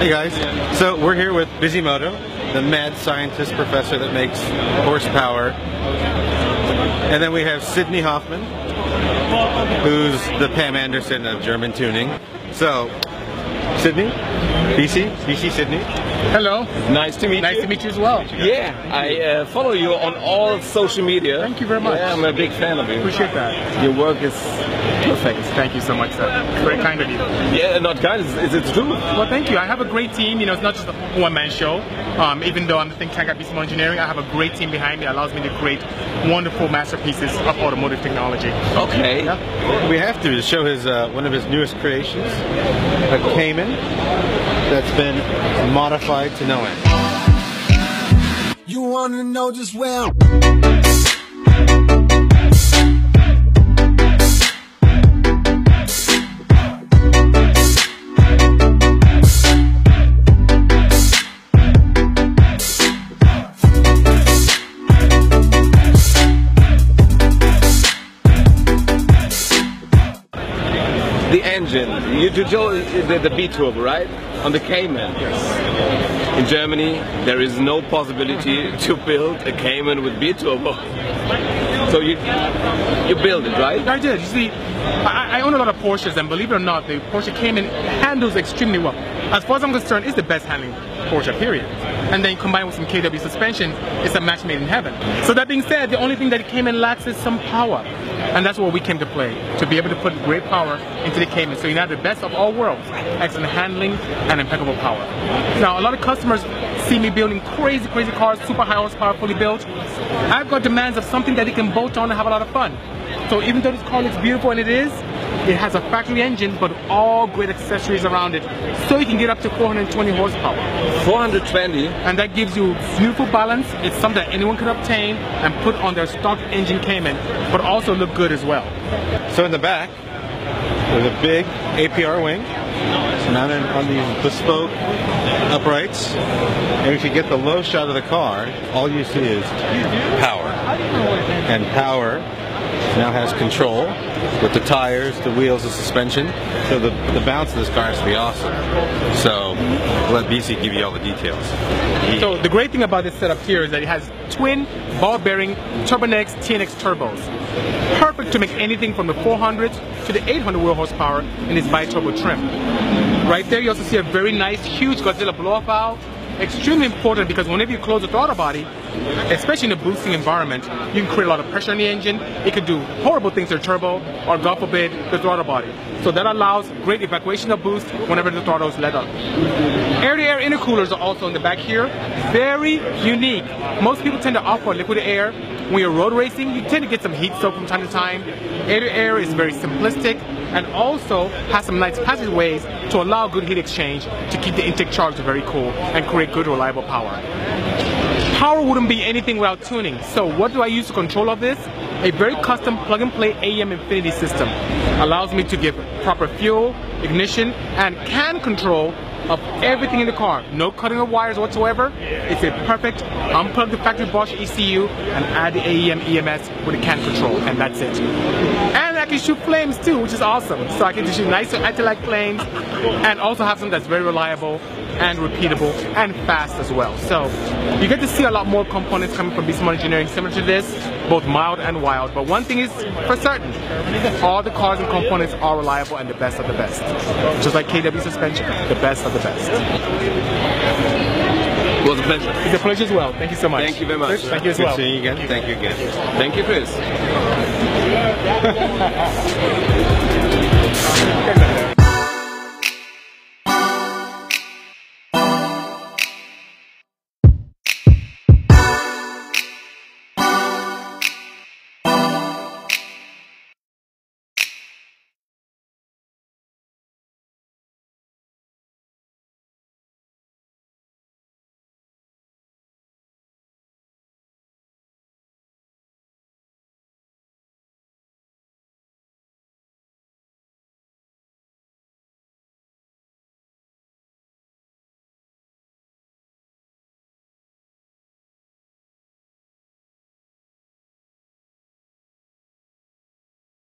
Hey guys, so we're here with Bisimoto, the mad scientist professor that makes horsepower. And then we have Sidney Hoffmann, who's the Pam Anderson of German tuning. So, Sidney, Bisi, Bisi Sidney. Hello. Nice to meet nice you. Nice to meet you as well. Yeah, I uh, follow you on all social media. Thank you very much. Yeah, I'm a big fan of you. Appreciate that. Your work is perfect. Thank you so much, sir. Very kind of you. Yeah, not kind, it's, it's true. Well, thank you. I have a great team. You know, it's not just a one-man show. Um, even though I'm the think tank at Bisimoto Engineering, I have a great team behind me that allows me to create wonderful masterpieces of automotive technology. Okay. Yeah. We have to show his uh, one of his newest creations, a Cayman that's been modified to no end. You wanna know just where engine, you do the, the bi-turbo, right? On the Cayman. Yes. In Germany, there is no possibility to build a Cayman with bi-turbo. So you you build it, right? I did. You see, I, I, own a lot of Porsches, and believe it or not, the Porsche Cayman handles extremely well. As far as I'm concerned, it's the best handling Porsche, period. And then combined with some KW suspension, it's a match made in heaven. So that being said, the only thing that Cayman lacks is some power. And that's where we came to play, to be able to put great power into the Cayman. So you have the best of all worlds, excellent handling and impeccable power. Now, a lot of customers see me building crazy, crazy cars, super high horsepower, fully built. I've got demands of something that they can bolt on and have a lot of fun. So even though this car looks beautiful, and it is, it has a factory engine, but all great accessories around it, so you can get up to 420 horsepower. 420? And that gives you beautiful balance. It's something that anyone can obtain and put on their stock engine Cayman, but also look good as well. So in the back, there's a big APR wing mounted on these bespoke uprights. And if you get the low shot of the car, all you see is power. And power now has control with the tires, the wheels, the suspension. So the, the bounce of this car has to be awesome. So let Bisi give you all the details. So the great thing about this setup here is that it has twin ball bearing Turbonetics TNX turbos. Perfect to make anything from the 400 to the 800 wheel horsepower in this bi-turbo trim. Right there you also see a very nice huge Godzilla blow-off valve extremely important because whenever you close the throttle body, especially in a boosting environment, you can create a lot of pressure in the engine. It could do horrible things to the turbo or, God forbid, the throttle body. So that allows great evacuation of boost whenever the throttle is let up. Air-to-air -air intercoolers are also in the back here. Very unique. Most people tend to offer liquid air. When you're road racing, you tend to get some heat soak from time to time. Air-to-air -air is very simplistic and also has some nice passageways to allow good heat exchange to keep the intake charged very cool and create good reliable power. Power wouldn't be anything without tuning. So what do I use to control all this? A very custom plug and play AEM Infinity system allows me to give proper fuel, ignition, and CAN control of everything in the car. No cutting of wires whatsoever. It's a perfect unplug the factory Bosch ECU and add the AEM EMS with the CAN control, and that's it. And I can shoot flames too, which is awesome. So I can shoot nice anti-lag flames and also have something that's very reliable and repeatable and fast as well. So you get to see a lot more components coming from Bisimoto Engineering similar to this, both mild and wild. But one thing is for certain, all the cars and components are reliable and the best of the best. Just like KW suspension, the best of the best. It was a pleasure. It's a pleasure as well. Thank you so much. Thank you very much. Thank you as well. seeing you again. Thank you again. Thank you, Chris.